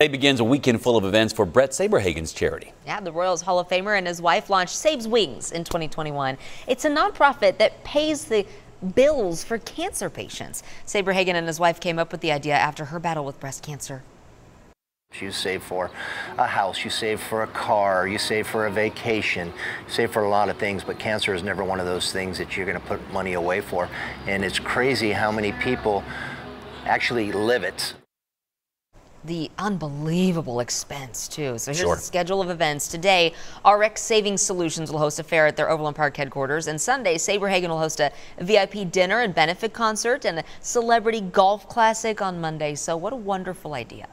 Today begins a weekend full of events for Bret Saberhagen's charity. Yeah, the Royals Hall of Famer and his wife launched Sabes Wings in 2021. It's a nonprofit that pays the bills for cancer patients. Saberhagen and his wife came up with the idea after her battle with breast cancer. You save for a house, you save for a car, you save for a vacation, you save for a lot of things, but cancer is never one of those things that you're going to put money away for. And it's crazy how many people actually live it the unbelievable expense too. So here's sure. the schedule of events. Today, RX Savings Solutions will host a fair at their Overland Park headquarters. And Sunday, Saberhagen will host a VIP dinner and benefit concert and a celebrity golf classic on Monday. So what a wonderful idea.